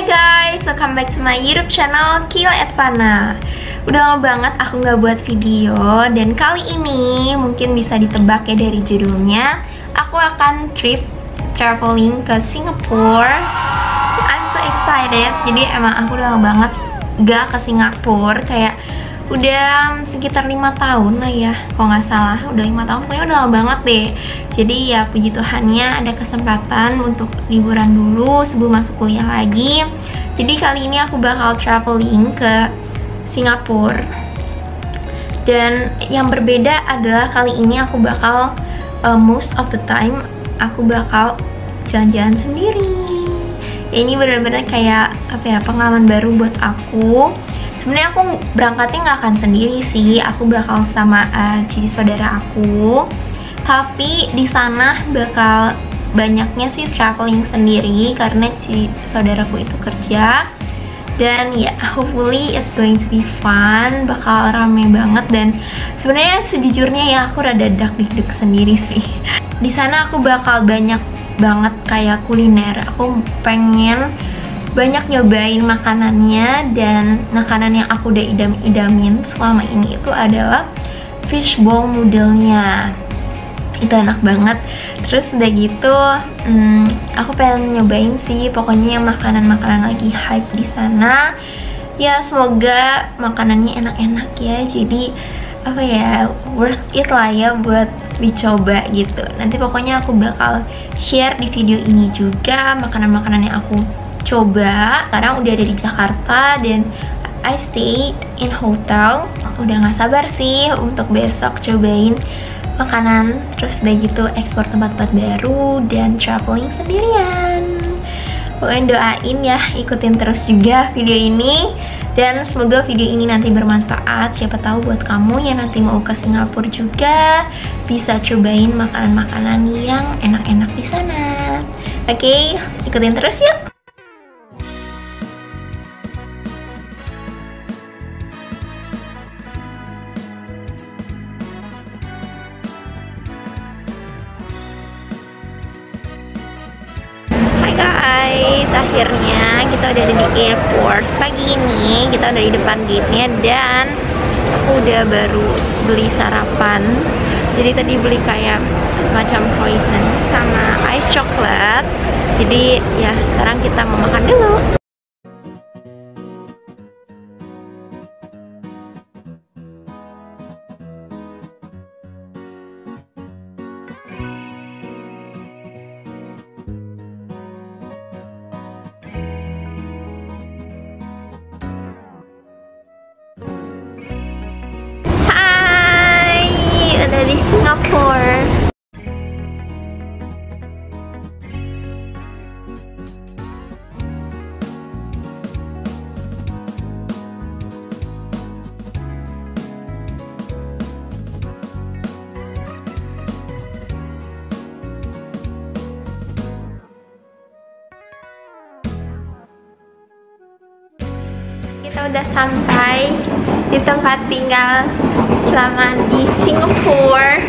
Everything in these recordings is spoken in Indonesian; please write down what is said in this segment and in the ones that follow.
Hai guys, welcome back to my YouTube channel Kila Edvana Udah lama banget aku nggak buat video Dan kali ini mungkin bisa ditebak ya dari judulnya. Aku akan trip traveling ke Singapura I'm so excited. Jadi emang aku udah lama banget gak ke Singapura Kayak udah sekitar lima tahun lah ya kalau nggak salah. Udah lima tahun pokoknya udah lama banget deh. Jadi ya puji Tuhannya ada kesempatan untuk liburan dulu sebelum masuk kuliah lagi. Jadi kali ini aku bakal traveling ke Singapura. Dan yang berbeda adalah kali ini aku bakal uh, most of the time aku bakal jalan-jalan sendiri. Ya ini benar-benar kayak apa ya pengalaman baru buat aku sebenarnya aku berangkatnya nggak akan sendiri sih. Aku bakal sama uh, cici saudara aku. Tapi di sana bakal banyaknya sih traveling sendiri karena si saudaraku itu kerja. Dan ya hopefully it's going to be fun. Bakal rame banget dan sebenarnya sejujurnya ya aku rada dak dik sendiri sih. Di sana aku bakal banyak banget kayak kuliner. Aku pengen banyak nyobain makanannya dan makanan yang aku udah idam-idamin selama ini itu adalah fishball noodle-nya. Itu enak banget. Terus udah gitu hmm, aku pengen nyobain sih pokoknya yang makanan-makanan lagi hype di sana. Ya semoga makanannya enak-enak ya. Jadi apa ya worth it lah ya buat dicoba gitu. Nanti pokoknya aku bakal share di video ini juga makanan-makanan yang aku coba. Sekarang udah ada di Jakarta dan I stay in hotel. Udah nggak sabar sih untuk besok cobain makanan terus udah gitu ekspor tempat-tempat baru dan traveling sendirian. Pokoknya doain ya ikutin terus juga video ini. Dan semoga video ini nanti bermanfaat. Siapa tahu buat kamu yang nanti mau ke Singapura juga bisa cobain makanan-makanan yang enak-enak di sana. Oke okay, ikutin terus yuk akhirnya kita udah ada di airport. Pagi ini kita udah di depan gate-nya dan aku udah baru beli sarapan. Jadi tadi beli kayak semacam croissant sama ice coklat. Jadi ya sekarang kita mau makan dulu kita udah sampai di tempat tinggal selama di Singapura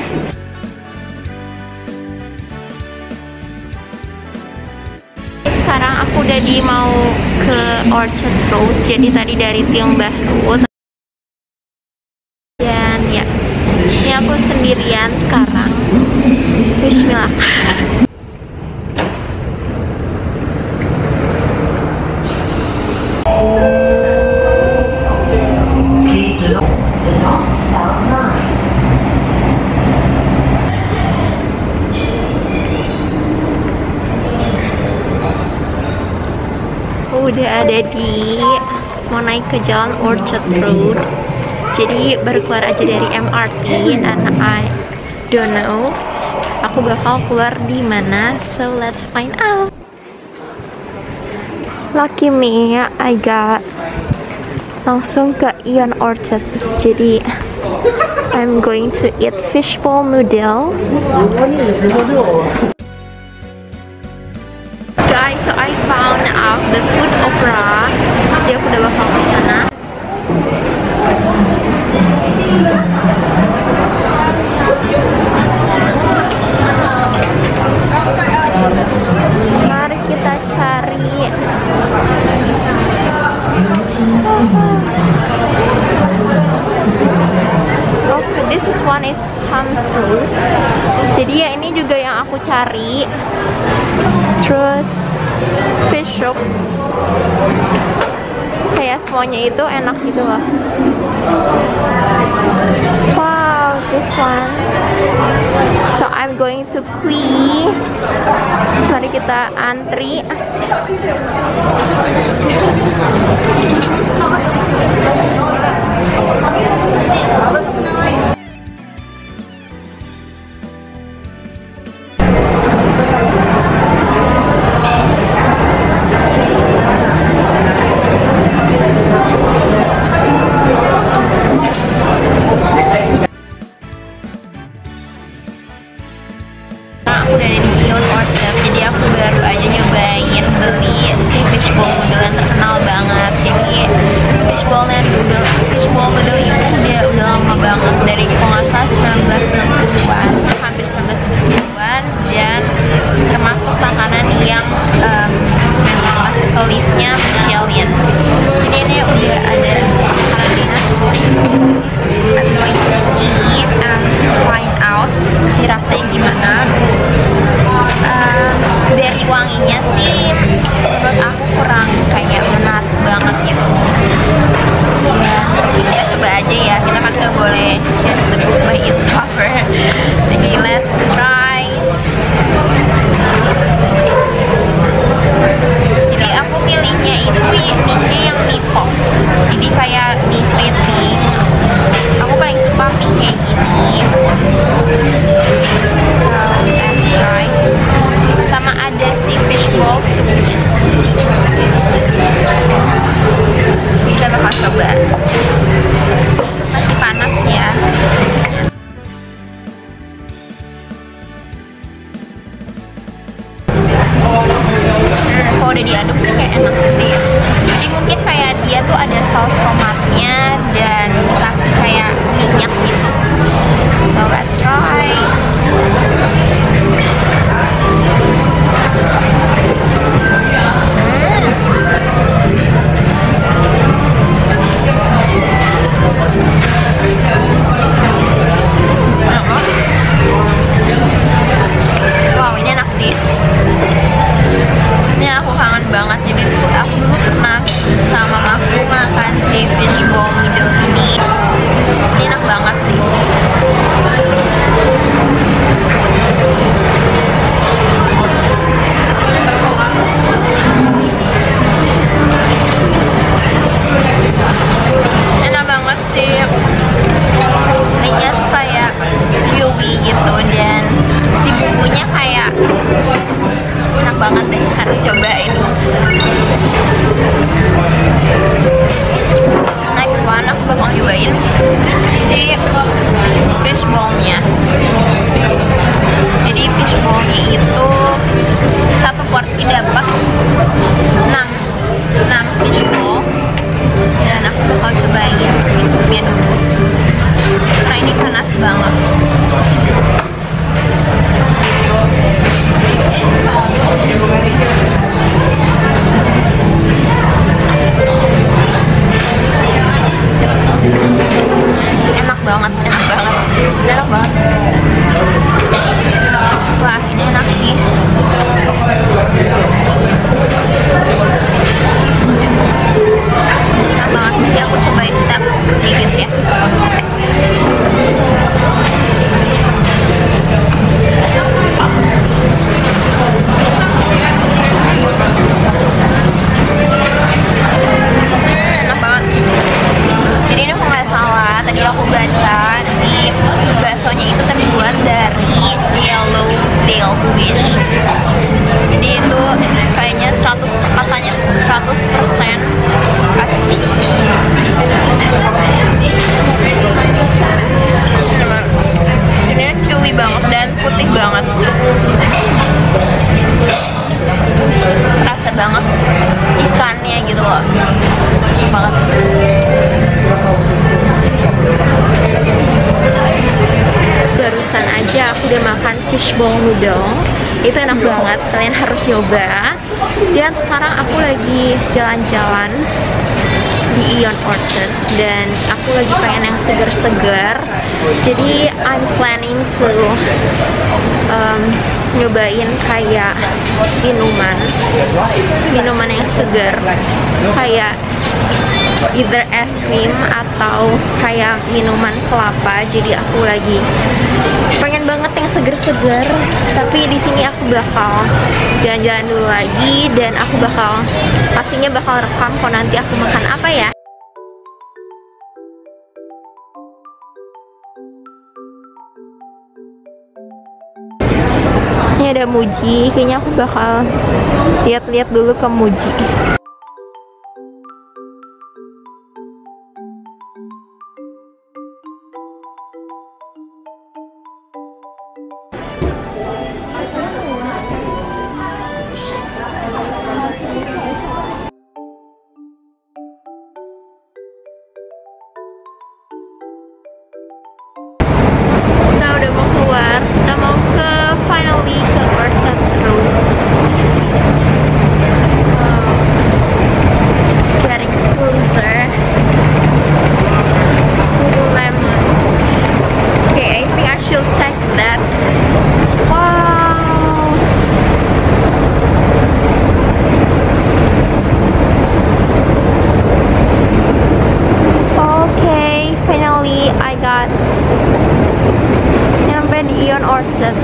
sekarang aku udah di mau ke Orchard Road jadi tadi dari Tiong Bahru dan ya ini aku sendirian sekarang. Bismillah ada di mau naik ke jalan Orchard Road. Jadi baru keluar aja dari MRT and I don't know aku bakal keluar di mana. So let's find out. Lucky me I got langsung ke Ion Orchard. Jadi I'm going to eat fishbowl noodle. Guys so I found out the food Supra jadi aku udah bakal ke sana. Mari kita cari. Okay, this is one is Hamsus jadi ya ini juga yang aku cari. Terus fish shop kayak semuanya itu enak gitu loh. Wow this one. So I'm going to Kui mari kita antri. Bayi yang. Kayak either es krim atau kayak minuman kelapa. Jadi aku lagi pengen banget yang seger-seger. Tapi di sini aku bakal jalan-jalan dulu lagi dan aku bakal pastinya bakal rekam kok nanti aku makan apa ya. Ini ada Muji. Kayaknya aku bakal lihat-lihat dulu ke Muji keluar kita mau ke finally ke Orchard Road wow. it's getting closer Lululemon okay I think I should check that wow okay finally I got nyampe di Ion Orchard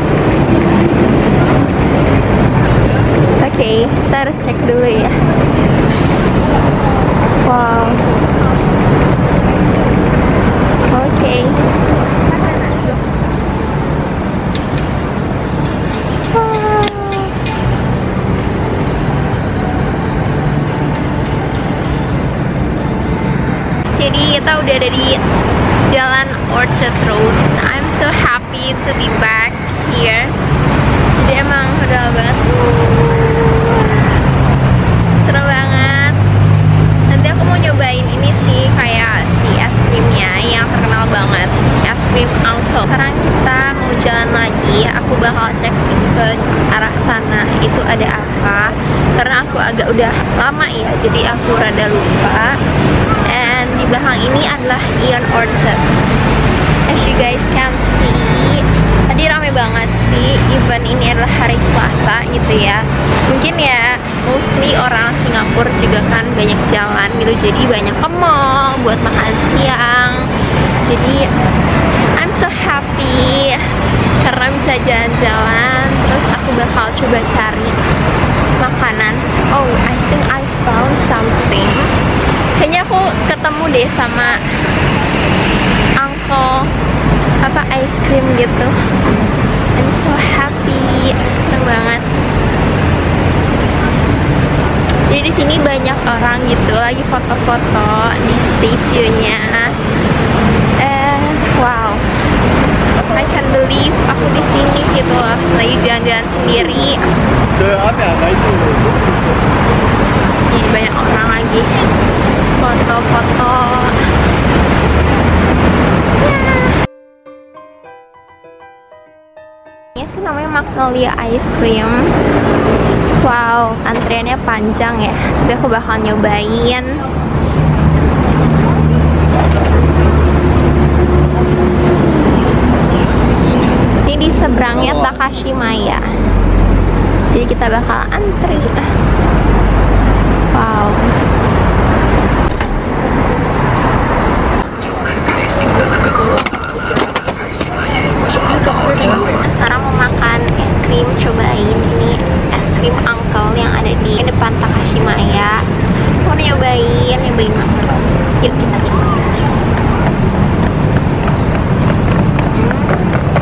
oke kita harus cek dulu ya wow oke jadi kita udah ada di Jalan Orchard Road. I'm so happy to be back here. Jadi emang udah banget. Seru banget. Nanti aku mau nyobain ini sih kayak si es krimnya yang terkenal banget. Es krim Uncle. Sekarang kita mau jalan lagi. Aku bakal cek ke arah sana itu ada apa. Karena aku agak udah lama ya, jadi aku rada lupa. And di belakang ini adalah Ion Orchard. As you guys can see, rame banget sih. Event ini adalah hari Selasa gitu ya. Mungkin ya mostly orang Singapura juga kan banyak jalan gitu, jadi banyak ke mall buat makan siang. Jadi I'm so happy karena bisa jalan-jalan. Terus aku bakal coba cari makanan. Oh, I think I found something kayaknya aku ketemu deh sama uncle apa ice cream gitu I'm so happy. Seneng banget. Jadi di sini banyak orang gitu lagi foto-foto di statue-nya eh wow. I can believe aku di sini gitu loh lagi jalan-jalan sendiri. Jadi banyak orang lagi. Foto-foto. Ini sih namanya Magnolia Ice Cream. Wow antriannya panjang ya. Tapi aku bakal nyobain. Ini di seberangnya Takashimaya. Jadi kita bakal antri. Wow sekarang mau makan es krim cobain ini es krim uncle yang ada di depan Takashimaya mau nyobain nyobain uncle yuk kita coba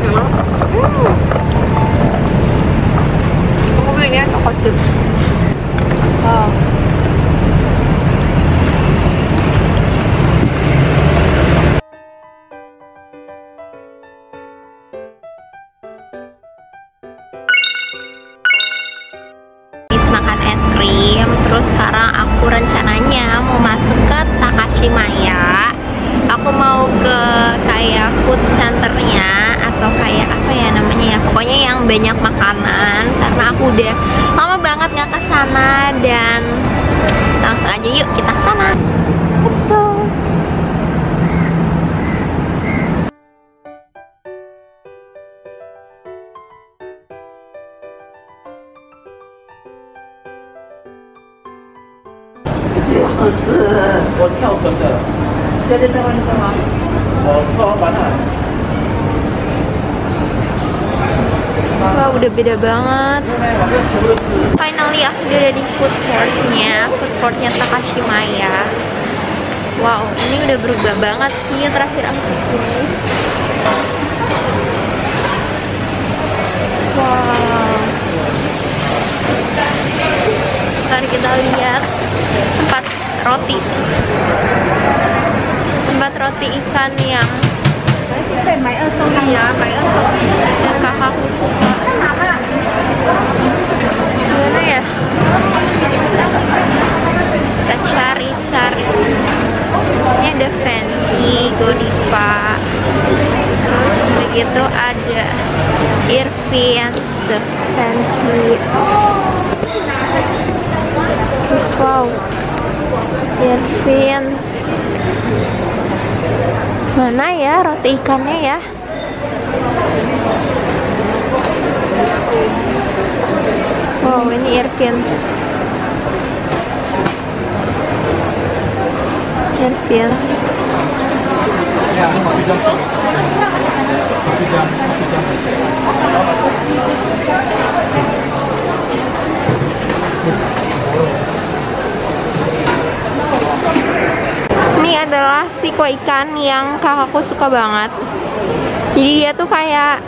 Hmm. Hmm. Aku coklat chip. udah beda banget. Finally aku udah ada di food courtnya food courtnya Takashimaya wow ini udah berubah banget sih terakhir aku ke sini wow. Mari kita lihat tempat roti. Tempat roti ikan yang 对，买二送一啊，买二送一。 yang kakakku suka Gimana ya? Kita cari-cari Ini ada fancy, Godiva Terus begitu ada Irvians, the fancy Terus wow Irvians Mana ya roti ikannya ya? Wow, ini Irvins. Irvins. Ini adalah siko ikan yang kakakku suka banget. Jadi dia tuh kayak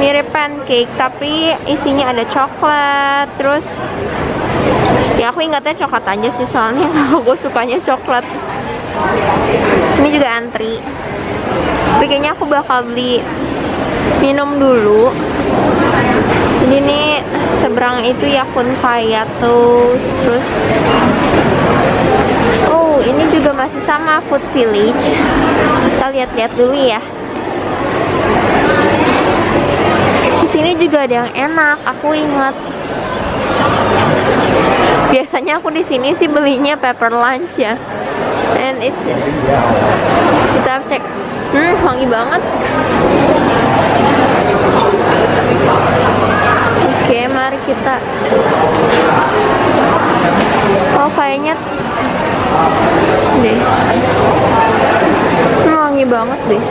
mirip pancake tapi isinya ada coklat. Terus ya aku ingatnya coklat aja sih soalnya aku sukanya coklat. Ini juga antri. Tapi kayaknya aku bakal beli minum dulu. Jadi nih seberang itu Yakun Payatos terus oh ini juga masih sama Food Village. Kita lihat-lihat dulu ya. Di sini juga ada yang enak aku ingat. Biasanya aku di sini sih belinya pepper lunch ya. And it's kita cek. Hmm wangi banget. Oke mari kita. Oh kayaknya deh wangi banget deh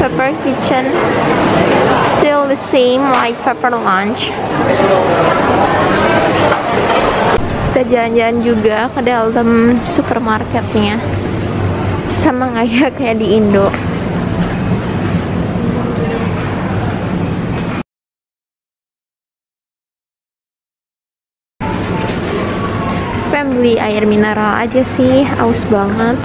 Pepper Kitchen still the same like Pepper Lunch. Kita jalan-jalan juga ke dalam supermarketnya. Sama nggak ya kayak di Indo? Pengen beli air mineral aja sih, aus banget.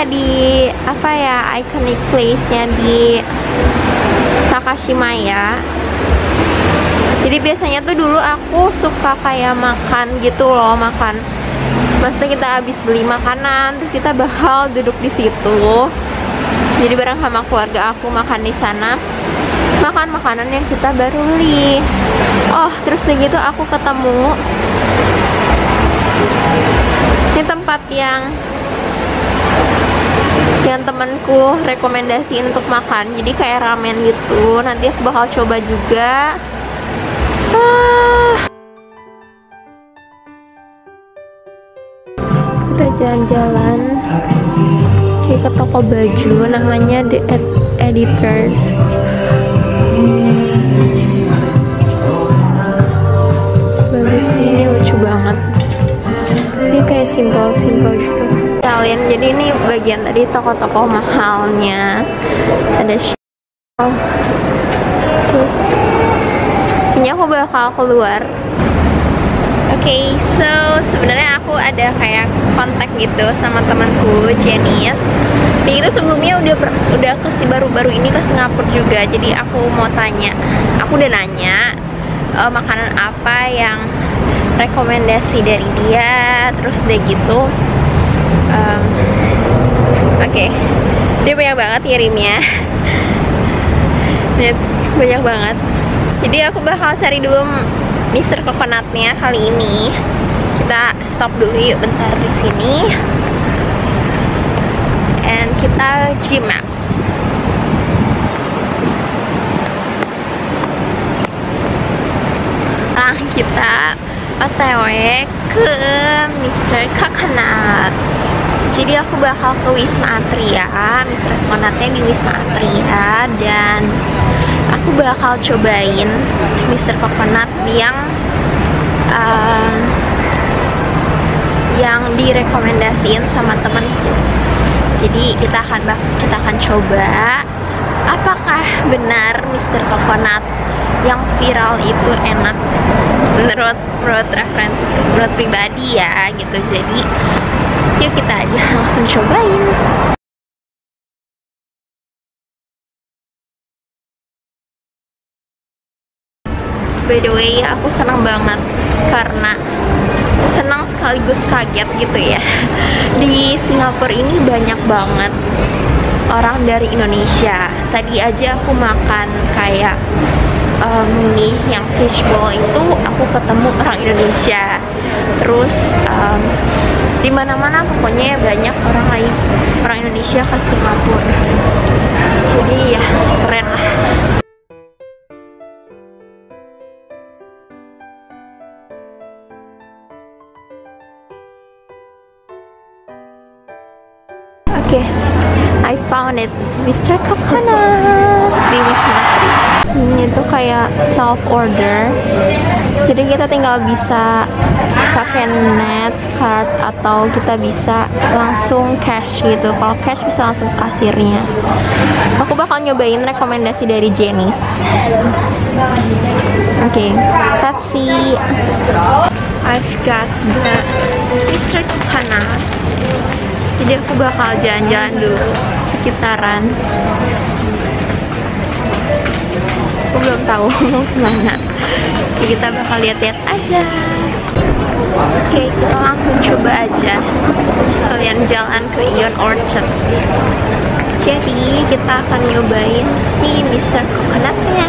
Kayak di apa ya iconic place-nya di Takashimaya. Jadi biasanya tuh dulu aku suka kayak makan gitu loh makan. Maksudnya kita habis beli makanan terus kita bakal duduk di situ. Jadi bareng sama keluarga aku makan di sana. Makan makanan yang kita baru beli. Oh terus kayak gitu aku ketemu ini tempat yang yang temanku rekomendasiin untuk makan. Jadi kayak ramen gitu. Nanti aku bakal coba juga. Ah. kita jalan-jalan. Ke toko baju namanya The Ed- Editors. Bagus sih ini lucu banget. Ini kayak simpel-simpel gitu kalian jadi ini bagian tadi toko-toko mahalnya ada terus ini aku bakal keluar Oke, so sebenarnya aku ada kayak kontak gitu sama temanku Janice. Dia itu sebelumnya udah per- udah ke si baru-baru ini ke Singapura juga. Jadi aku mau tanya, aku udah nanya eh, makanan apa yang rekomendasi dari dia, terus deh gitu. Em, Oke, dia banyak banget kirimnya. Banyak banget. Jadi aku bakal cari dulu Mister Coconutnya kali ini. Kita stop dulu yuk bentar di sini. And kita G-Maps. Sekarang kita otw ke Mr. Coconut jadi aku bakal ke Wisma Atria Mr. Coconutnya di Wisma Atria dan aku bakal cobain Mr. Coconut yang um, yang direkomendasiin sama temenku jadi kita akan kita akan coba apakah benar Mr. Coconut yang viral itu enak menurut menurut referensi menurut pribadi ya gitu jadi yuk kita aja langsung cobain. By the way aku senang banget karena senang sekaligus kaget gitu ya. Di Singapura ini banyak banget orang dari Indonesia. Tadi aja aku makan kayak um, nih yang fishbowl itu aku ketemu orang Indonesia terus um, di mana-mana pokoknya banyak orang lain orang Indonesia ke Singapura jadi ya keren lah Oke, okay, I found it, Mr. Coconut di Wisma. Ini tuh kayak self order. Jadi kita tinggal bisa pakai net, card atau kita bisa langsung cash gitu. Kalau cash bisa langsung kasirnya. Aku bakal nyobain rekomendasi dari Jenis. Oke, okay, let's see. I've got the Mr. Coconut jadi aku bakal jalan-jalan dulu sekitaran belum tahu jadi kita bakal lihat-lihat aja. Oke kita langsung coba aja. Kalian jalan ke Ion Orchard. Jadi kita akan nyobain si Mr. Coconutnya.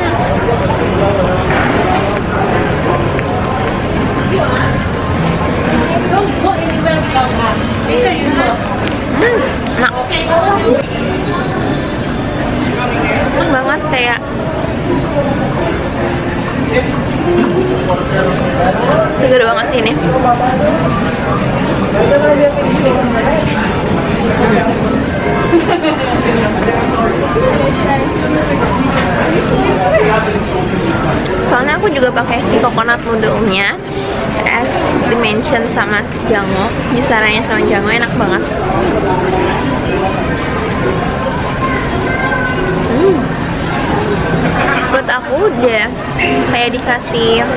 Nah enak banget kayak gede banget sih ini. Soalnya aku juga pakai si coconut noodle-nya. As dimension sama si jango. Misalnya sama jango enak banget menurut aku udah kayak dikasih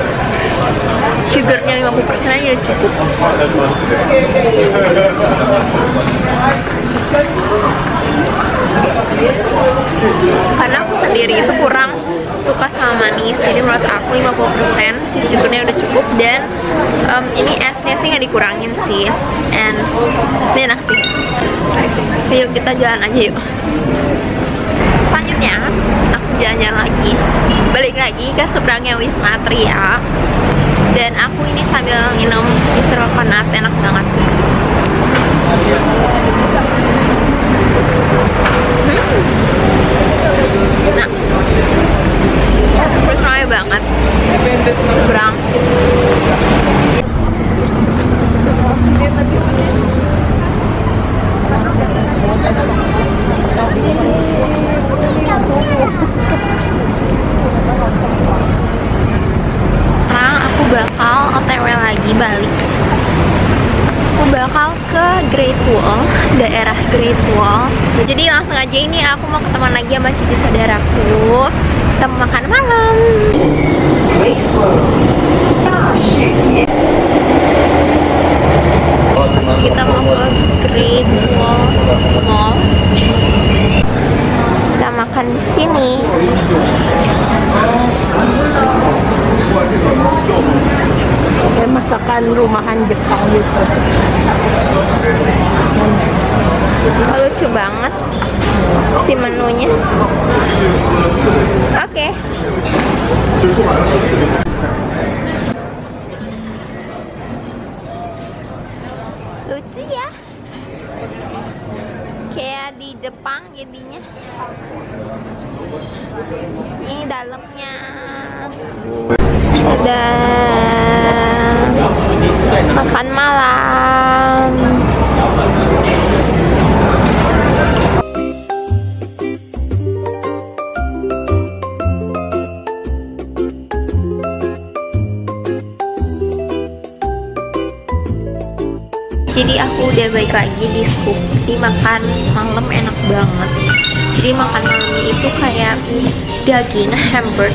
sugarnya 50% aja udah cukup. Karena aku sendiri itu kurang suka sama manis jadi menurut aku 50% si sugarnya udah cukup dan um, ini esnya sih nggak dikurangin sih. And ini enak sih. Yuk kita jalan aja yuk. Selanjutnya jalan-jalan lagi. Balik lagi ke seberangnya Wisma Atria. Dan aku ini sambil minum Mister Coconut enak banget. Nah terus ramai banget. Seberang sekarang aku bakal otw lagi balik. Aku bakal ke Great Wall daerah Great Wall. Jadi langsung aja ini aku mau ketemuan lagi sama cici saudaraku. Kita mau makan malam rumahan Jepang gitu lucu banget si menunya. Oke. Lucu ya. Kayak di Jepang jadinya. Jadi aku udah balik lagi di scoop. Di makan malam enak banget. Jadi makan malamnya itu kayak daging hamburger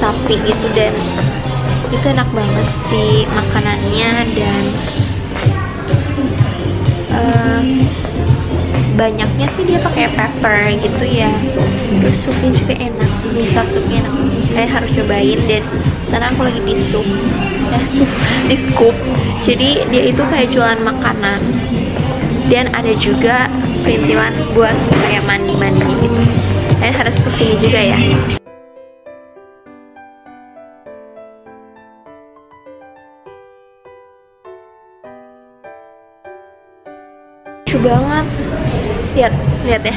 sapi gitu dan itu enak banget sih makanannya dan em, banyaknya sih dia pakai pepper gitu ya. Terus supnya juga enak miso supnya enak. Saya harus cobain dan sekarang aku lagi di sup di scoop. Jadi dia itu kayak jualan makanan. Dan ada juga perintilan buat kayak mandi-mandi gitu. Kalian harus ke sini juga ya. Banget. Lihat lihat ya